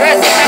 Red,